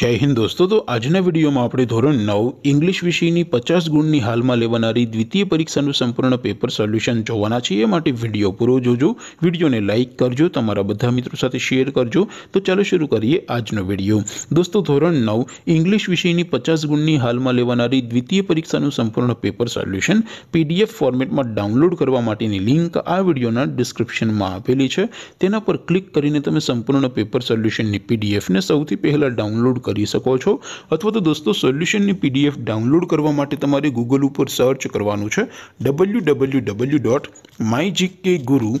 जय हिंद दोस्तों तो आज ने वीडियो में आपड़े ધોરણ 9 इंग्लिश विषयनी 50 ગુણની હાલમાં લેવાનારી દ્વિતીય પરીક્ષાનું સંપૂર્ણ પેપર સોલ્યુશન જોવાના છે એ માટે વિડિયો પૂરો જોજો વિડિયોને લાઈક કરજો તમારા બધા મિત્રો સાથે શેર કરજો તો ચલો શરુ કરીએ આજનો વિડિયો दोस्तों ધોરણ 9 इंग्लिश વિષયની 50 ગુણની હાલમાં લેવાનારી દ્વિતીય પરીક્ષાનું સંપૂર્ણ પેપર સોલ્યુશન PDF ફોર્મેટમાં ડાઉનલોડ કરવા માટેની લિંક આ વિડિયોના ડિસ્ક્રિપ્શનમાં આપેલી છે તેના પર ક્લિક કરીને તમે સંપૂર્ણ પેપર સોલ્યુશનની PDF ને સૌથી પહેલા ડાઉનલોડ કરી શકો છો અથવા તો દોસ્તો સોલ્યુશન ની પીડીએફ ડાઉનલોડ કરવા માટે તમારે Google ઉપર સર્ચ કરવાનું છે www.mygkguru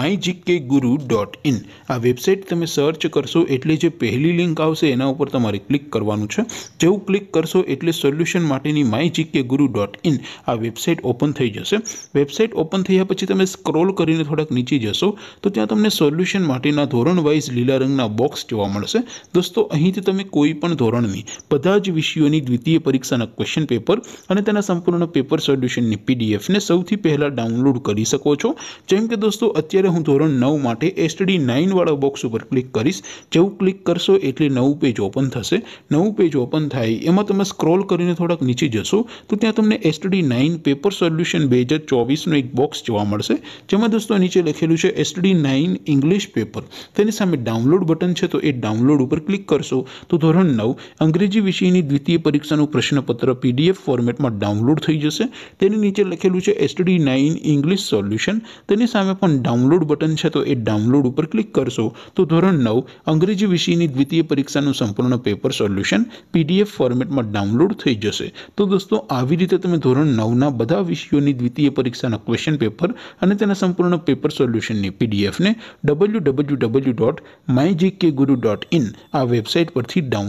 mygkguru.in આ વેબસાઈટ તમે સર્ચ કરશો એટલે જે પહેલી લિંક આવશે તેના ઉપર તમારે ક્લિક કરવાનું છે જેવું ક્લિક કરશો એટલે સોલ્યુશન માટેની mygkguru.in આ વેબસાઈટ ઓપન થઈ જશે વેબસાઈટ ઓપન થઈયા પછી તમે સ્ક્રોલ કરીને થોડક નીચે જશો તો ત્યાં તમને સોલ્યુશન માટેના ધોરણ वाइज લીલા રંગના બોક્સ જોવા મળશે દોસ્તો અહીં તો તમે કોઈ પણ ધોરણની બધા જ વિષયોની દ્વિતીય પરીક્ષાના ક્વેશ્ચન પેપર અને તેના સંપૂર્ણનો પેપર સોલ્યુશનની પીડીએફ ને સૌથી પહેલા ડાઉનલોડ કરી શકો છો જેમ કે દોસ્તો અત્યારે હું ધોરણ 9 માટે STD 9 વાળો બોક્સ ઉપર ક્લિક કરિસ જેઉ ક્લિક કરશો એટલે નવ પેજ ઓપન થશે નવ પેજ ઓપન થાય એમાં તમે સ્ક્રોલ કરીને થોડક નીચે જશો તો ત્યાં તમને STD 9 પેપર સોલ્યુશન 2024 નો એક બોક્સ જોવા મળશે જેમાં દોસ્તો નીચે લખેલું છે STD 9 ઇંગ્લિશ પેપર તેની સામે ડાઉનલોડ બટન છે તો એ ડાઉનલોડ ઉપર ક્લિક કરશો તો ધોરણ 9 અંગ્રેજી વિષયની દ્વિતીય પરીક્ષાનું પ્રશ્નપત્ર પીડીએફ ફોર્મેટમાં ડાઉનલોડ થઈ જશે તેની નીચે લખેલું છે STD 9 English Solution તેની સામે આપણ ડાઉનલોડ બટન છે તો એ ડાઉનલોડ ઉપર ક્લિક કરશો તો ધોરણ 9 અંગ્રેજી વિષયની દ્વિતીય પરીક્ષાનું સંપૂર્ણ પેપર સોલ્યુશન પીડીએફ ફોર્મેટમાં ડાઉનલોડ થઈ જશે તો દોસ્તો આવી રીતે તમે ધોરણ 9 ના બધા વિષયોની દ્વિતીય પરીક્ષાના ક્વેશ્ચન પેપર અને તેના સંપૂર્ણ પેપર સોલ્યુશનની પીડીએફ ને www.mygkguru.in આ વેબસાઈટ પરથી ડાઉનલોડ